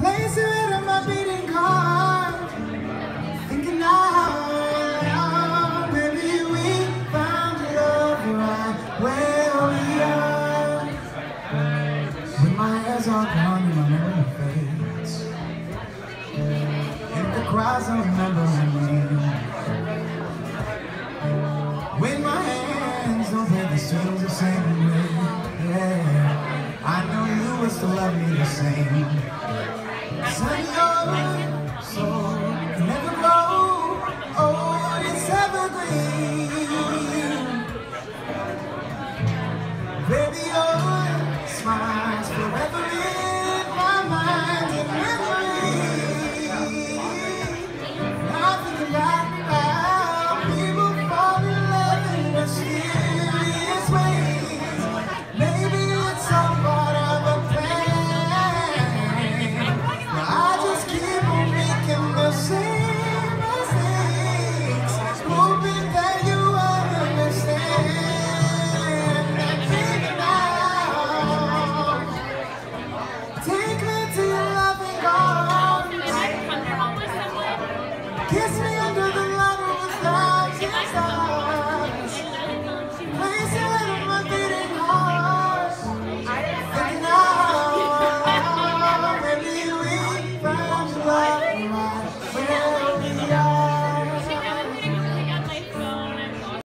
Place it in my beating heart. Thinking now, maybe we found we are. When my hair's all gone and my memory fades, and the cries of remembering me. When my hands don't play the strings the same way, yeah, I know you still love me the same. Awesome.